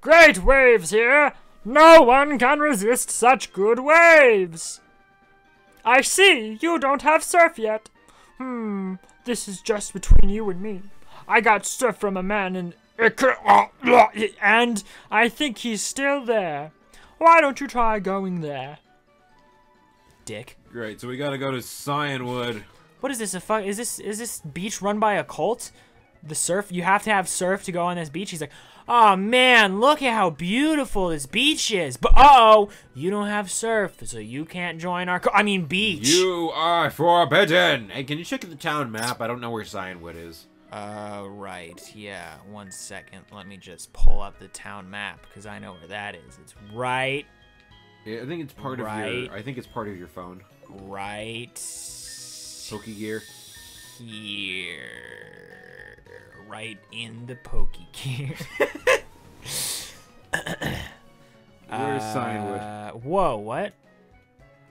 Great waves here! No one can resist such good waves! I see, you don't have surf yet. Hmm, this is just between you and me. I got surf from a man in and I think he's still there. Why don't you try going there? Dick. Great, so we gotta go to Cianwood. What is this? A fuck? Is this is this beach run by a cult? The surf? You have to have surf to go on this beach. He's like, oh man, look at how beautiful this beach is. But uh oh, you don't have surf, so you can't join our. I mean beach. You are forbidden. Hey, can you check in the town map? I don't know where Cianwood is. Uh, right. Yeah. One second. Let me just pull up the town map because I know where that is. It's right. Yeah, I think it's part right. of your. I think it's part of your phone. Right. Poke gear. Here. Right in the pokey gear. Where's Cianwood? Uh, whoa, what?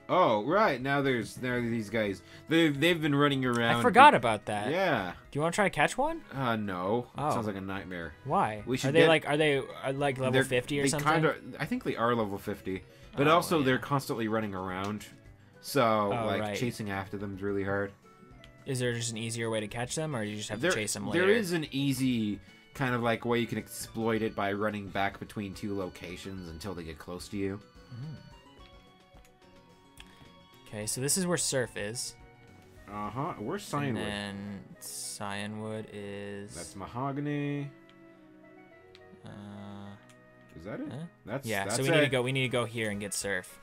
Oh, right. Now there's there are these guys. They've they've been running around. I forgot about that. Yeah. Do you want to try to catch one? Uh, no. Oh. Sounds like a nightmare. Why? We should are they get- like are they are like level They're- fifty or they something? Kinda, I think they are level 50. But Oh, also, yeah. they're constantly running around. So, Oh, like, right. chasing after them is really hard. Is there just an easier way to catch them, or you just have There, to chase them later? there is an easy kind of like way you can exploit it by running back between two locations until they get close to you. Okay, so this is where Surf is. Uh huh. Where's And Cianwood? then Cianwood is. That's mahogany. uh, Is that it? Huh? That's yeah. That's So we it. need to go. We need to go here and get Surf.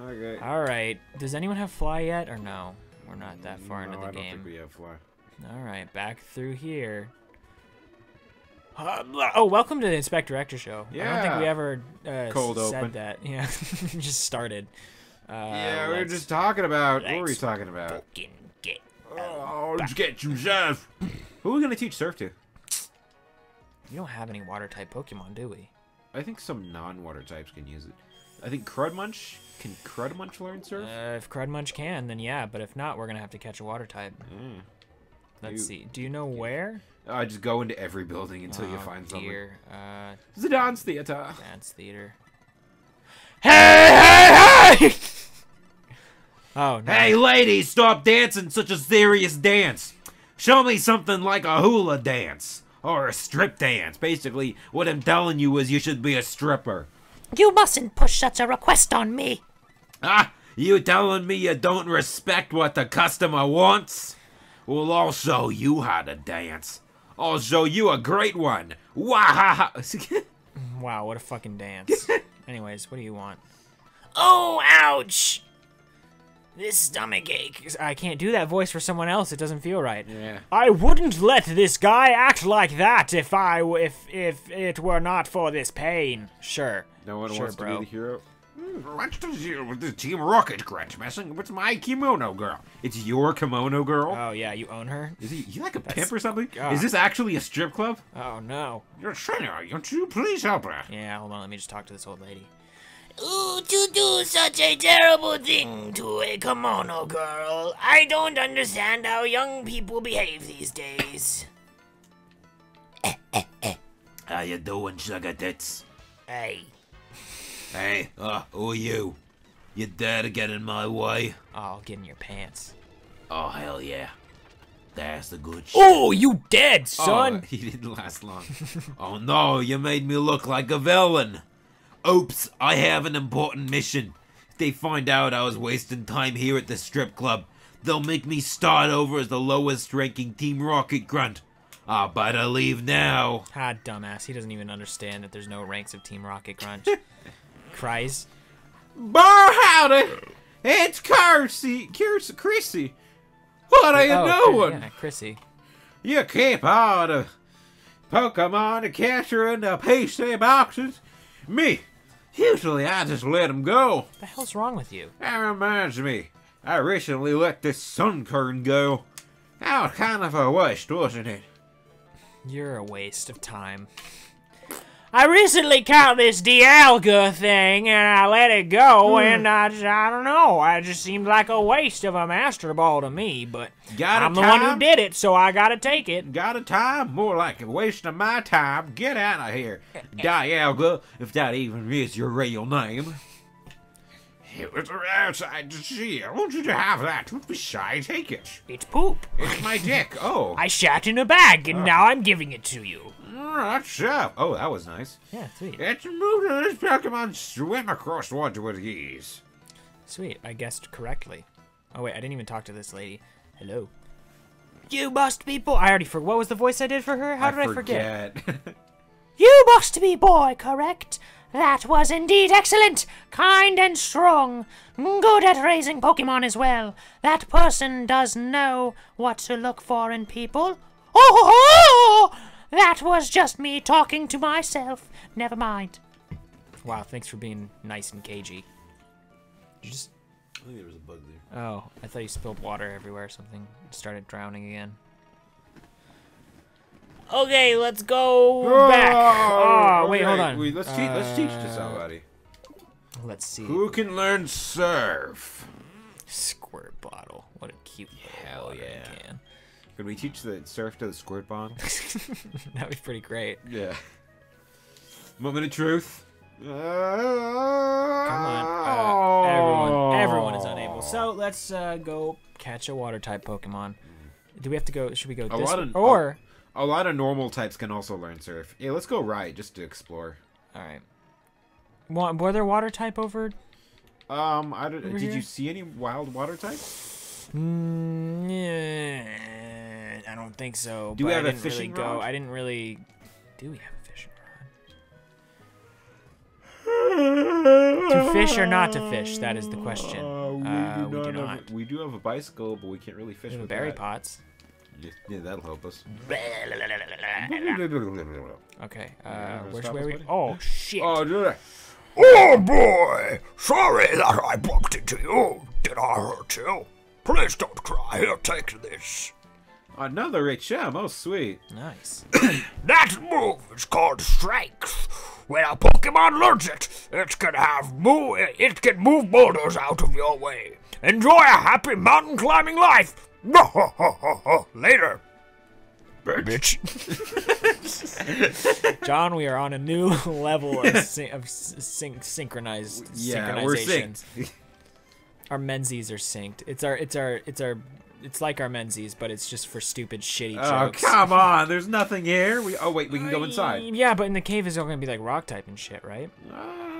Okay. All right. Does anyone have Fly yet, or no? We're not that far no, into the I don't game. think we have fly. All right, back through here. Uh, oh, welcome to the Inspectorector Show. I don't think we Yeah. ever uh, Cold said open. that. Yeah, just started. Uh, yeah, we were just talking about. What were we talking about? get. Oh, let's get some surf. Who are we gonna teach surf to? We don't have any water type Pokemon, do we? I think some non-water types can use it. I think Crudmunch can Crudmunch learn surf. Uh, if Crudmunch can, then yeah. But if not, we're gonna have to catch a water type. Mm. Let's You- see. Do you know where? Uh, just go into every building until you Oh, find something. dear. Uh, The dance theater. dance theater. Hey, hey, hey! oh no. Hey, ladies, stop dancing such a serious dance. Show me something like a hula dance or a strip dance. Basically, what I'm telling you is you should be a stripper. You mustn't push such a request on me. Ah, you telling me you don't respect what the customer wants? Well, I'll show you how to dance. I'll show you a great one. Wah! Wow, what a fucking dance. Anyways, what do you want? Oh, ouch! This stomach ache. I can't do that voice for someone else. It doesn't feel right. Yeah. I wouldn't let this guy act like that if I if if it were not for this pain. Sure. No one sure, wants bro. to be the hero. What's the with the Team Rocket Grunt messing with my kimono girl? It's your kimono girl? Oh yeah, you own her. Is he you like a pimp or something? God. Is this actually a strip club? Oh no. You're a trainer, won't you please help her? Yeah, hold on. Let me just talk to this old lady. Ooh, to do such a terrible thing to a kimono girl. I don't understand how young people behave these days. How you doing, sugar tits? Hey, Hey, uh, who are you? You dare to get in my way? Oh, I'll get in your pants. Oh, hell yeah. That's the good shit. Oh, you dead, son! Oh, he didn't last long. oh no, you made me look like a villain. Oops, I have an important mission. If they find out I was wasting time here at the strip club, they'll make me start over as the lowest ranking Team Rocket Grunt. I better leave now. Ah, dumbass. He doesn't even understand that there's no ranks of Team Rocket Crunch. Cries. Bar howdy! It's Kersey, Chrissy. What are you oh, doing? Yeah, Chrissy. You keep all the Pokemon to catcher in the PC boxes. Me, usually I just let them go. What the hell's wrong with you? That reminds me, I recently let this Sunkern go. That was kind of a waste, wasn't it? You're a waste of time. I recently caught this Dialga thing and I let it go, hmm. and I, just- I don't know. It just seemed like a waste of a Master Ball to me, but Got I'm the one who did it, so I gotta take it. Got a time? More like a waste of my time. Get out of here, Dialga, if that even is your real name. It was outside to see. I want you to have that. Don't be shy. Take it. It's poop. It's my dick. Oh, I shat in a bag, and oh. now I'm giving it to you. Oh, that's up. Oh, that was nice. Yeah, sweet. It's a move to this Pokemon swim across water with ease. Sweet, I guessed correctly. Oh wait, I didn't even talk to this lady. Hello. You must be boy. I already forgot. What was the voice I did for her? How did I forget? You must be boy, correct? That was indeed excellent, kind and strong. Good at raising Pokemon as well. That person does know what to look for in people. Oh, that was just me talking to myself. Never mind. Wow, thanks for being nice and cagey. Did you just I think there was a bug there. Oh, I thought you spilled water everywhere or something. Started drowning again. Okay, let's go back. Oh, wait, hold on. Wait, let's, teach, let's teach to Uh, somebody. Let's see. Who can learn surf? Squirt bottle. What a cute Hell yeah. can. Could we teach the surf to the squirt bomb? That'd be pretty great. yeah. Moment of truth. Come on. Uh, everyone, everyone is unable. So let's uh, go catch a water type Pokemon. Do we have to go? Should we go A this lot of- or? A lot of normal types can also learn surf. Yeah, let's go right just to explore. All right. Were there water type over? Um, I don't, Over did here? you see any wild water types? Mm, yeah, I don't think so. Do we but have I a didn't really fishing go. rod? I didn't really. Do we have a fishing rod? To fish or not to fish? That is the question. Uh, we do not. Have, we do have a bicycle, but we can't really fish with berry that. pots. Yeah, yeah, that'll help us. Okay. Uh, wanna which stop way us, we? Oh shit! oh, do it. Oh boy! Sorry that I bumped into you. Did I hurt you? Please don't cry. Here, take this. Another HM. Oh, sweet. Nice. That move is called Strength. When a Pokemon learns it, it can have move. It can move boulders out of your way. Enjoy a happy mountain climbing life. Later. Bitch. John, we are on a new level of, syn- of s- syn- synchronized Yeah, we're synced. Our menses are synced. It's our. It's our. It's our. It's like our menses, but it's just for stupid, shitty Oh, come on. There's nothing here. We, oh, wait, we can go inside. Yeah, but in the cave is all gonna be like rock type and shit, right?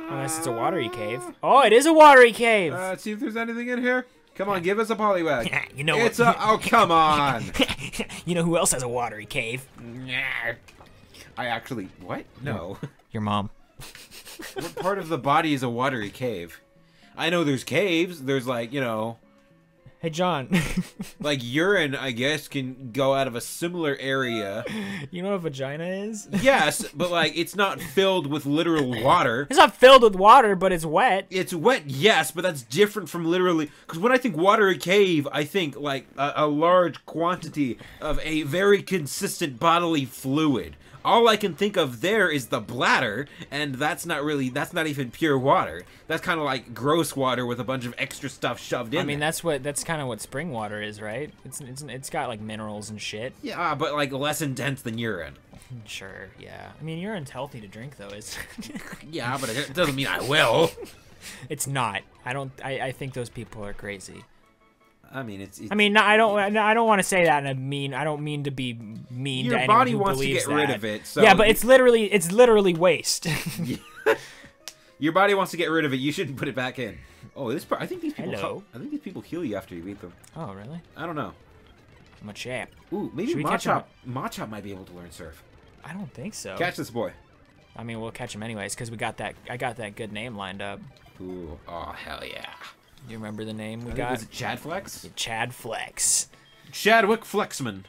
Unless it's a watery cave. Oh, it is a watery cave. Uh, let's see if there's anything in here. Come on, give us a Poliwag. you know It's what? a. Oh, come on. you know who else has a watery cave? I actually. What? No. Your mom. what part of the body is a watery cave? I know there's caves. There's like, you know, Hey, John. like urine, I guess, can go out of a similar area. you know what a vagina is? Yes, but like it's not filled with literal water. It's not filled with water, but it's wet. It's wet, yes, but that's different from literally. Because when I think watery cave, I think like a, a large quantity of a very consistent bodily fluid. All I can think of there is the bladder, and that's not really. That's not even pure water. That's kind of like gross water with a bunch of extra stuff shoved in. I mean, there. that's what that's kind of what spring water is, right? It's it's it's got like minerals and shit. yeah, but like less intense than urine. Sure, yeah. I mean, urine's healthy to drink though. It's Yeah, but it doesn't mean I will. it's not. I don't. I, I think those people are crazy. I mean, it's. it's I mean, no, I don't. I don't want to say that, and I mean, I don't mean to be mean Your to anyone body wants to get rid of it, so yeah, but you- it's literally it's literally waste. your body wants to get rid of it. You shouldn't put it back in. Oh, this. part- I think these people. Hello. I think these people heal you after you eat them. oh, really? I don't know. I'm a chap. Ooh, maybe Should we catch Machop. Machop might be able to learn surf. I don't think so. Catch this boy. I mean, we'll catch him anyways because we got that. I got that good name lined up. Ooh, oh hell yeah. You remember the name we I got? was it Chad Flex? Chad Flex. Chadwick Flexman,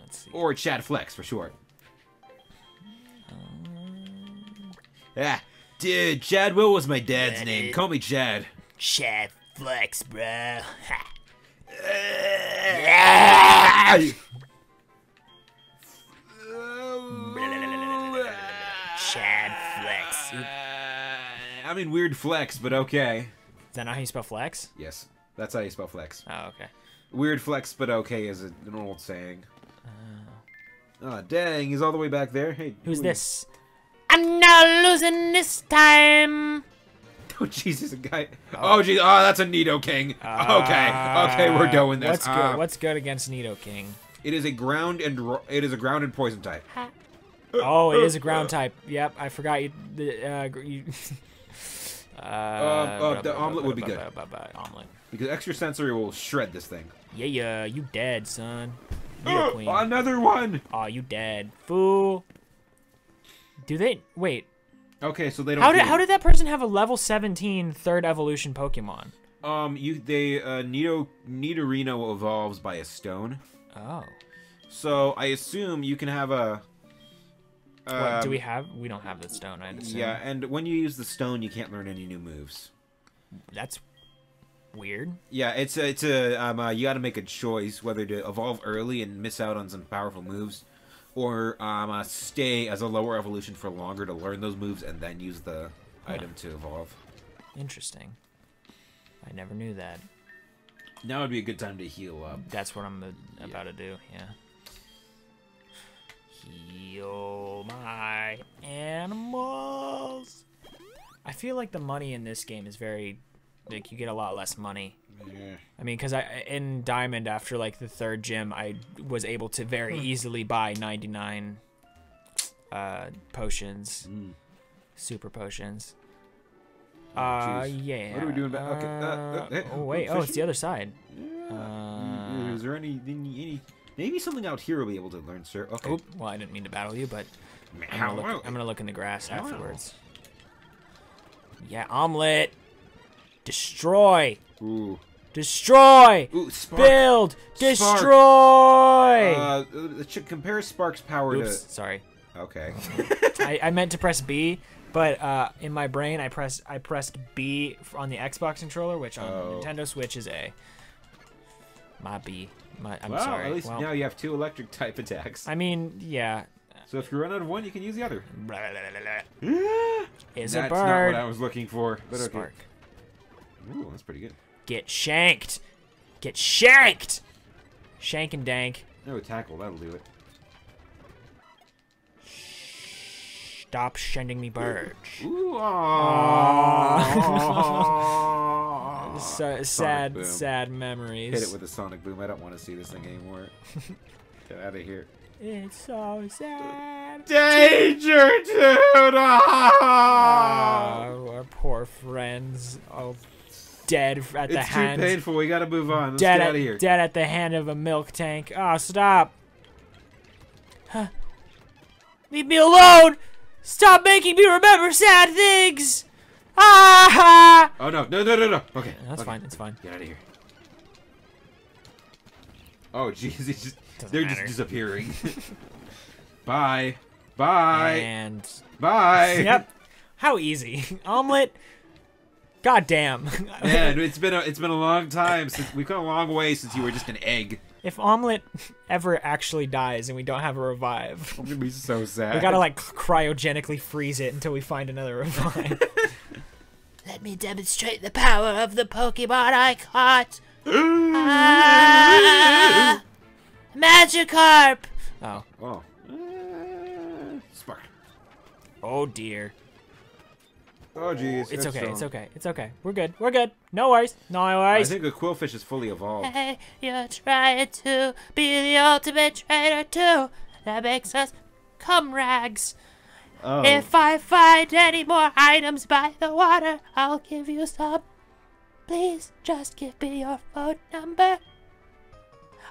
Let's see. or Chad Flex for short. Yeah, um, dude, Chad Will was my dad's name. Call me Chad. Chad Flex, bruh. Ha. Chad flex. I mean, weird flex, but okay. Is that not how you spell flex? Yes, that's how you spell flex. Oh, okay. Weird flex, but okay is a, an old saying. Oh, dang, he's all the way back there. Hey, Who's who- this? I'm not losing this time. Oh, Jesus, a guy. Oh, geez. Oh, that's a Nidoking. okay, okay, we're doing this. What's good? Uh, What's good against Nidoking? It is a ground and it is a ground and poison type. Oh, it is a ground type. Yep, I forgot you. Uh, you uh, uh, the omelet would be good. Omelet. Because extra sensory will shred this thing. Yeah, yeah, you dead, son. Nidoqueen. Another one. Aw, you dead, fool. Do they wait? Okay, so they don't. How did do- how did that person have a level 17 third evolution Pokemon? Um, you they uh Nido Nidorino evolves by a stone. Oh, So I assume you can have a. what, do um, we have? We don't have the stone. I assume. Yeah, and when you use the stone, you can't learn any new moves. that's weird. Yeah, it's a, it's a um uh, you got to make a choice whether to evolve early and miss out on some powerful moves, or um uh, stay as a lower evolution for longer to learn those moves and then use the item to evolve. Interesting. I never knew that. Now would be a good time to heal up. That's what I'm about to do. Yeah. Heal my animals. I feel like the money in this game is very, like you get a lot less money. Yeah. I mean, because I in Diamond after like the third gym, I was able to very easily buy 99 uh, potions, Mm. super potions. Oh, Uh, yeah. What are we doing about- okay, uh, uh, hey, oh wait, oh, it's the other side. Yeah. Uh, is there any, any any maybe something out here we'll be able to learn, sir? Okay. Oop, well, I didn't mean to battle you, but I'm gonna look, I'm gonna look in the grass How? afterwards. Yeah, omelet. Destroy. Ooh. Destroy. Ooh, spark. Build. Spark. Destroy. Uh, it should compare Spark's power Oops, sorry. Okay. I, I meant to press B, but uh, in my brain I pressed I pressed B on the Xbox controller, which on Oh. Nintendo Switch is A. My B. My, I'm well, sorry. at least well, now you have two electric type attacks. I mean, yeah. so if you run out of one, you can use the other. Is That's a not what I was looking for. But okay. Spark. Ooh, that's pretty good. Get shanked. Get shanked. Shank and dank. No tackle, that'll do it. Stop sending me birds. Ooh, ah. Aw. aww. So, sad, sad memories. Hit it with a sonic boom. I don't want to see this thing anymore. Get out of here. It's so sad. Danger, dude! Oh, our poor friends. Oh, dead at the it's too hand. painful. We gotta move on. Let's Dead get out of here. dead at the hand of a milk tank. Oh, stop. Huh. Leave me alone. Stop making me remember sad things. Ah! Oh no, no, no, no, no. Okay, That's okay. fine. It's fine. Get out of here. Oh jeez, just Doesn't they're matter. just disappearing. Bye. Bye. And Bye. yep. How easy. Omelet. God damn. Man, it's been a it's been a long time since we've come a long way since you were just an egg. if Omelet ever actually dies and we don't have a revive, I'm gonna be so sad. we gotta like cryogenically freeze it until we find another revive. Let me demonstrate the power of the Pokemon I caught. Ah! Magikarp! oh. Oh. Uh, spark. Oh dear. Oh jeez. It's that's okay. It's okay. It's okay. We're good. We're good. No worries. No worries. I think the Qwilfish is fully evolved. Hey, you're trying to be the ultimate traitor too. That makes us comrades. Oh. If I find any more items by the water, I'll give you some. Please just give me your phone number.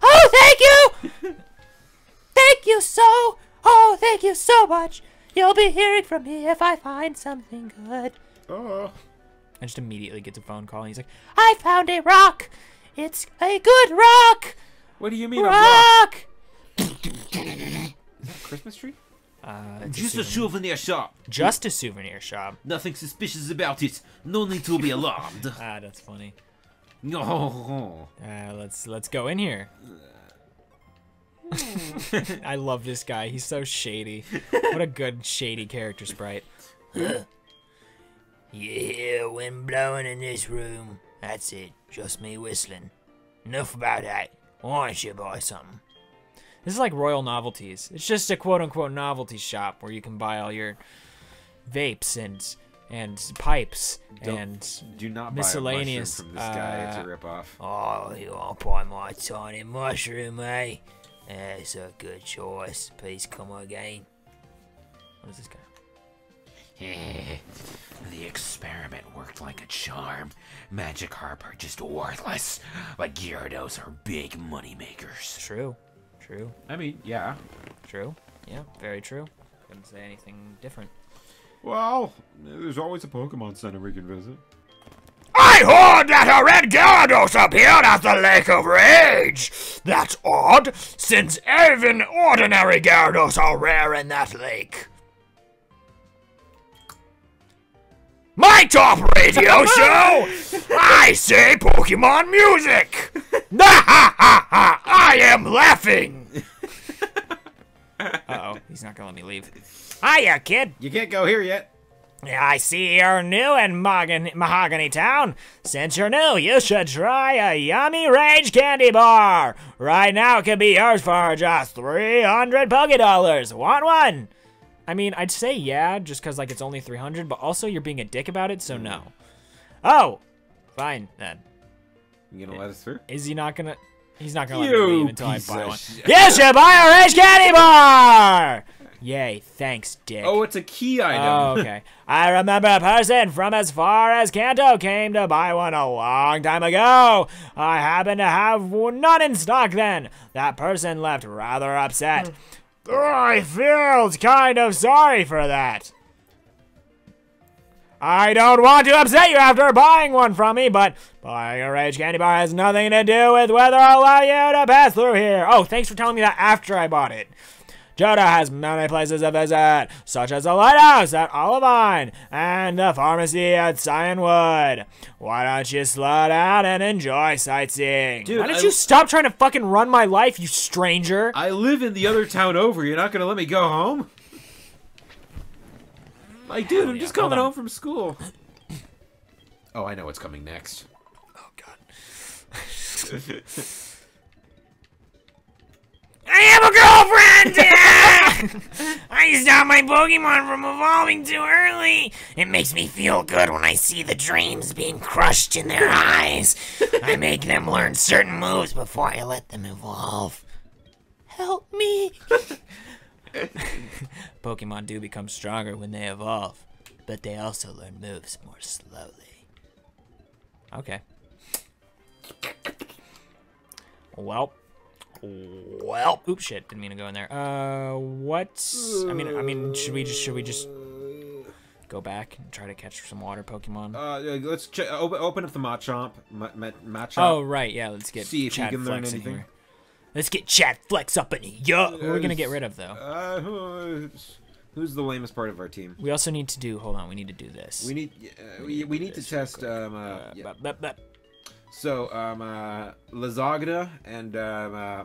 Oh, thank you! thank you so. Oh, thank you so much. You'll be hearing from me if I find something good. oh. I just immediately get a phone call and he's like, I found a rock. It's a good rock. What do you mean a rock? Rock. Christmas tree? Uh, Just a a souvenir. souvenir shop. just a souvenir shop. Nothing suspicious about it. No need to be alarmed. Ah, that's funny. No. Uh, let's let's go in here. I love this guy. He's so shady. What a good shady character sprite. You hear wind blowing in this room? That's it. Just me whistling. Enough about that. Why don't you buy something? This is like Royal Novelties. It's just a quote unquote novelty shop where you can buy all your vapes and and pipes Don't- and Do not Miscellaneous, buy a mushroom from this guy. It's uh, a ripoff. Oh, you want to buy my tiny mushroom, eh? That's a good choice. Please come again. what is this guy? the experiment worked like a charm. Magikarp are just worthless, but Gyarados are big money makers. True, true, I mean, yeah. true. Yeah, very true. Couldn't say anything different. Well, there's always a Pokemon Center we can visit. I heard that a red Gyarados appeared at the Lake of Rage. That's odd, since even ordinary Gyarados are rare in that lake. My top radio show! I say Pokemon music! Ha ha ha ha! I am laughing! Uh oh, he's not gonna let me leave. Hiya, kid! You can't go here yet. I see you're new in Mahogany, Mahogany Town. Since you're new, you should try a yummy Rage Candy Bar. Right now, it can be yours for just 300 Poké Dollars. Want one? I mean, I'd say yeah, just because like it's only 300, but also you're being a dick about it, so no. Oh, Fine then. You gonna let us through? Is he not gonna? He's not gonna let me You leave until I buy of one. shit. You should buy a Rage Candy Bar. Yay! Thanks, Dick. Oh, it's a key oh, item. Oh, okay. I remember a person from as far as Kanto came to buy one a long time ago. I happened to have none in stock then. That person left rather upset. Hmm. I feel kind of sorry for that. I don't want to upset you after buying one from me, but buying a Rage Candy Bar has nothing to do with whether I'll allow you to pass through here. Oh, thanks for telling me that after I bought it. Johto has many places to visit, such as the lighthouse at Olivine and the pharmacy at Cianwood. Why don't you slow down and enjoy sightseeing? Dude, Why don't I- you stop trying to fucking run my life, you stranger? I live in the other town over. You're not gonna let me go home? Like, dude, I'm oh, yeah. just Hold coming on. home from school. Oh, I know what's coming next. oh god. I have a girlfriend! I stopped my Pokemon from evolving too early. It makes me feel good when I see the dreams being crushed in their eyes. I make them learn certain moves before I let them evolve. Help me. Pokemon do become stronger when they evolve, but they also learn moves more slowly. Okay. Well. Well. Oops, shit. Didn't mean to go in there. Uh, what? I mean, I mean, should we just should we just go back and try to catch some water Pokemon? Uh, let's ch- open, open up the Machamp. Ma- ma- Machamp. oh right, yeah. Let's get See if you Chad can learn anything. here. Let's get Chad Flex up in here. Who are we gonna get rid of though? Uh, who's, who's the lamest part of our team? We also need to do. Hold on, we need to do this. We need uh, we, we need to test um uh, Uh, yeah. so um uh Lazagda and um uh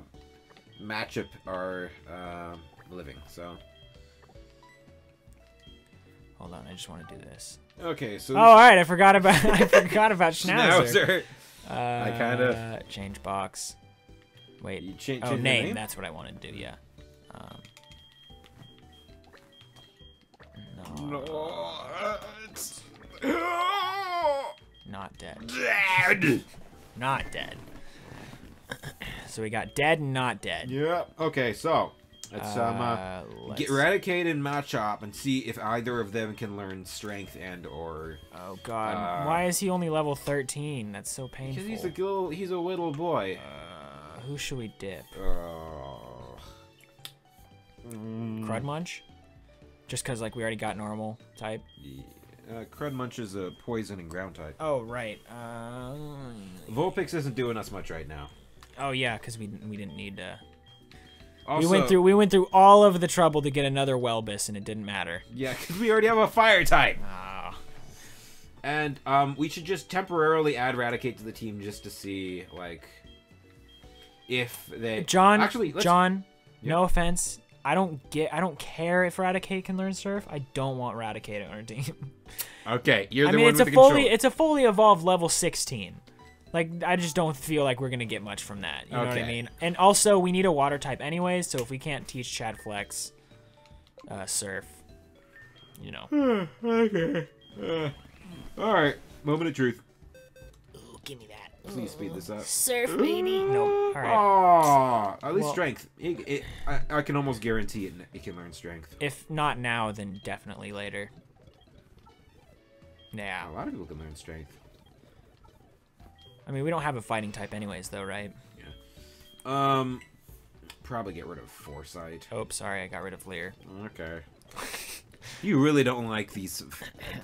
Machop are um living. So Hold on, I just want to do this. okay, so Oh, all right. I forgot about I forgot about Schnauzer. Schnauzer. Uh, kinda- change box. Wait. You cha- oh, name. name? That's what I wanted to do. Yeah. Um, no, No, uh, it's- not dead. Dead. Not dead. so we got dead and not dead. Yeah. Okay, so let's um uh, Uh, let's- get Eradicate and Machop and see if either of them can learn Strength and or Oh God! uh, Why is he only level 13? That's so painful. because he's a little he's a little boy. Uh, who should we dip? Uh, mm, Crudmunch? Just because like we already got normal type. uh, Crudmunch is a poison and ground type. Oh right. Uh, Vulpix isn't doing us much right now. oh yeah, because we we didn't need to. Also, we went through we went through all of the trouble to get another Welbus, and it didn't matter. Yeah, because we already have a fire type. Ah, And um, we should just temporarily add Eradicate to the team just to see, like, if they John. actually let's, John. No offense. I don't get. I don't care if Raticate can learn Surf. I don't want Raticate on our team. Okay, you're I the mean, one it's with a the fully control. it's a fully evolved level 16. Like I just don't feel like we're gonna get much from that. You know what I mean? And also, we need a water type anyways. So if we can't teach Chad Flex, uh, Surf, you know. okay. all right, moment of truth. Ooh, give me that. Please speed this up. Surf, baby. no. All right. Oh, at least Well- strength. It, it, I, I can almost guarantee it. It can learn strength. If not now, then definitely later. Yeah. A lot of people can learn strength. I mean, we don't have a fighting type anyways, though, right? Yeah. Um, probably get rid of foresight. Oh, sorry, I got rid of Leer. Okay. you really don't like these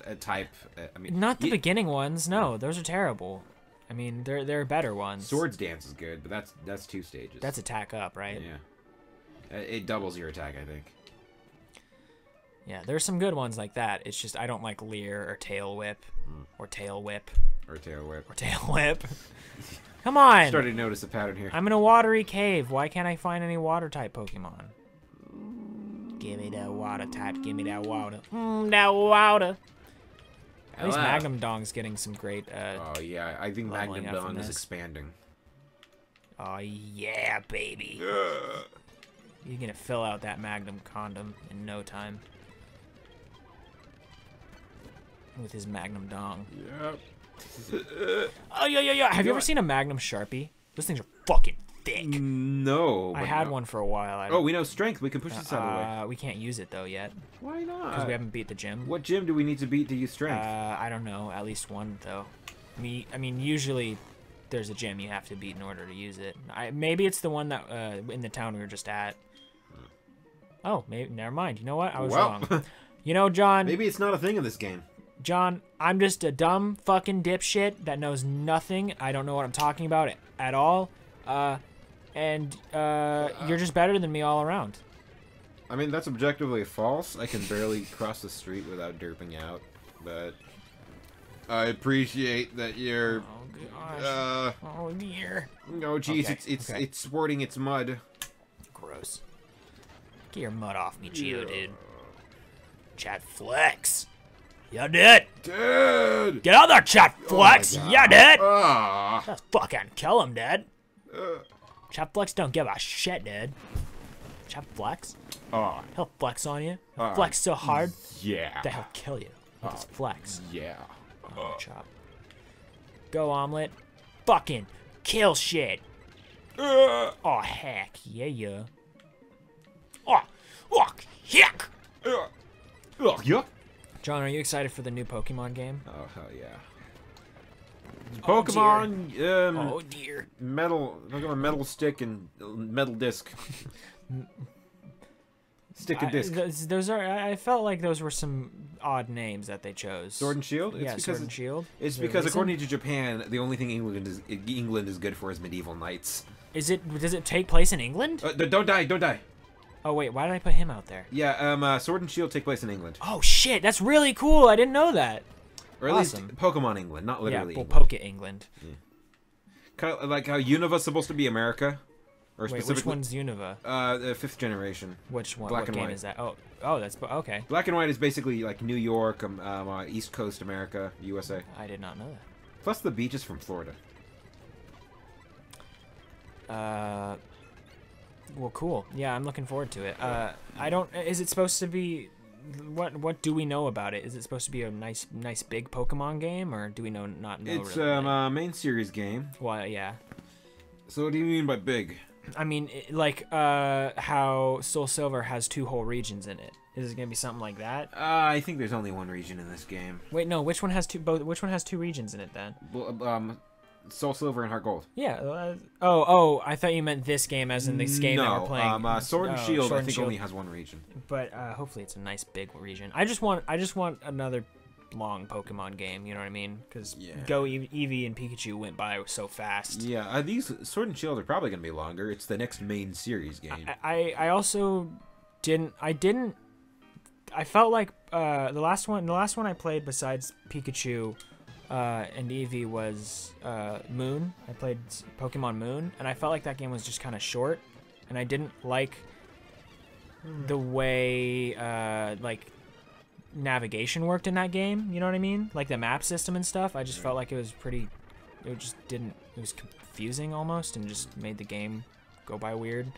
uh, type. Uh, I mean, Not the beginning ones. No, those are terrible. I mean, there there are better ones. Swords dance is good, but that's that's two stages. That's attack up, right? yeah. Uh, It doubles your attack, I think. Yeah, there's some good ones like that. It's just I don't like Leer or Tail Whip Hmm. or Tail Whip Or tail whip. or Tail Whip. Come on! Starting to notice a pattern here. I'm in a watery cave. Why can't I find any water type Pokemon? Give me that water type. Give me that water. Mmm, that water. At least. Magnum Dong's getting some great. Uh, Oh yeah, I think Magnum Dong is expanding. oh yeah, baby. You're gonna fill out that Magnum condom in no time. With his Magnum Dong. Yep. Oh yeah, yeah, yeah. Have you ever seen a Magnum Sharpie? Those things are fucking thick. No. I had no. one for a while. Oh, we know strength. We can push this out of the way. uh, we can't use it though yet Why not? because we haven't beat the gym. What gym do we need to beat to use Uh, strength? I don't know. At least one though. Me, I mean, usually there's a gym you have to beat in order to use it. I maybe it's the one that uh, in the town we were just at. Oh, maybe never mind. You know what? I was Well. wrong. You know, John. Maybe it's not a thing in this game. John, I'm just a dumb fucking dipshit that knows nothing. I don't know what I'm talking about at all. Uh, and uh, you're just better than me all around. I mean, that's objectively false. I can barely cross the street without derping out, but I appreciate that you're. Oh gosh. Uh, oh dear. no, jeez, Okay, it's it's okay. it's sporting its mud. Gross. Get your mud off me, Geo, dude. Chad flex. You did. Dude. Get out there, Chad flex. God. you did. Ah. Just fucking kill him, dude. Chad flex don't give a shit, dude. Chad flex. Ah. He'll flex on you. He'll Uh, flex so hard Yeah. that he'll kill you with his flex. Yeah. Oh, chop. Go omelet. Fucking kill shit. Uh, Oh heck, yeah, yeah. Oh, oh heck. uh, oh, yuck. John, are you excited for the new Pokemon game? Oh hell yeah. Oh, Pokemon, um, Oh dear. metal, Pokemon metal stick and metal disc. stick and disc. those, those are. I I felt like those were some odd names that they chose. Sword and Shield. It's yeah, because Sword and Shield. It's Is because according to Japan, the only thing England is England is good for is medieval knights. Is it? Does it take place in England? Uh, don't die! Don't die! Oh wait, why did I put him out there? Yeah, um, uh, Sword and Shield take place in England, Oh shit, that's really cool. I didn't know that. Or at Awesome. least Pokemon England, not Yeah, literally. well, England. Poke England. Kind of like how Unova's supposed to be America, or Wait, which one's Unova? uh, the fifth generation. Which one? Black what and game white. is that? Oh, oh, that's okay. Black and white is basically like New York, um, um, uh, East Coast America, USA. I did not know that. Plus the beach is from Florida. Uh, well, cool. Yeah, I'm looking forward to it. Uh, I don't. Is it supposed to be? What What do we know about it? Is it supposed to be a nice, nice big Pokemon game, or do we know not know? it's really? um, a main series game. well, yeah. So what do you mean by big? I mean, like uh, how Soul Silver has two whole regions in it. Is it gonna be something like that? Uh, I think there's only one region in this game. Wait, no. Which one has two? Both. Which one has two regions in it then? Well, Um, Soul Silver and Heart Gold. Yeah. Uh, oh, oh. I thought you meant this game, as in this game no, that we're playing. um, uh, Sword and Oh, Shield. Sword I think Shield. only has one region. but uh, hopefully it's a nice big region. I just want I just want another long Pokemon game. You know what I mean? Because Yeah. Go Eevee, Eevee and Pikachu went by so fast. Yeah, uh, these Sword and Shield are probably gonna be longer. It's the next main series game. I, I I also didn't I didn't I felt like uh, the last one the last one I played besides Pikachu uh, and Eevee was uh, Moon. I played Pokemon Moon, and I felt like that game was just kind of short, and I didn't like the way uh, like navigation worked in that game. You know what I mean? Like the map system and stuff. I just felt like it was pretty. It just didn't. It was confusing almost, and just made the game go by weird.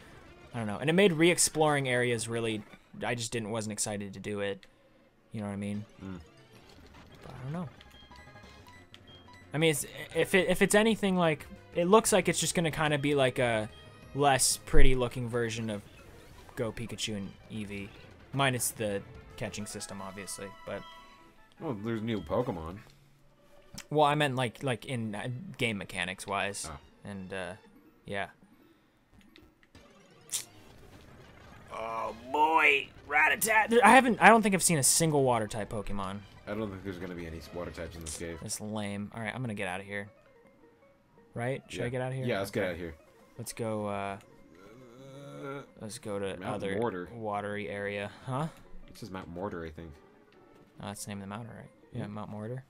I don't know, and it made re-exploring areas really. I just didn't wasn't excited to do it. You know what I mean? Mm. But I don't know. I mean, it's, if it if it's anything like, it looks like it's just gonna kind of be like a less pretty looking version of Go Pikachu and Eevee, minus the catching system, obviously. But Well, there's new Pokemon. well, I meant like like in uh, game mechanics wise, Oh. and uh, yeah. Oh boy, Rattata. I haven't. I don't think I've seen a single water type Pokemon. I don't think there's gonna be any water types in this cave. That's lame. All right, I'm gonna get out of here. Right? Should I get out of here? Yeah, let's get out of here. Let's go. uh Let's go to Mount other Mortar. watery area, huh? This is Mount Mortar, I think. Oh, that's the name of the mountain, right? Yeah, Mount Mortar.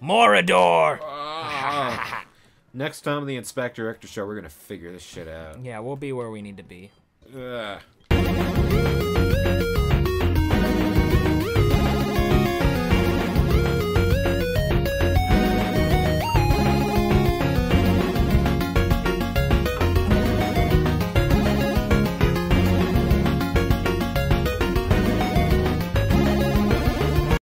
Morador. Ah. Next time on the Inspectorector Show, we're gonna figure this shit out. Yeah, we'll be where we need to be. Ugh.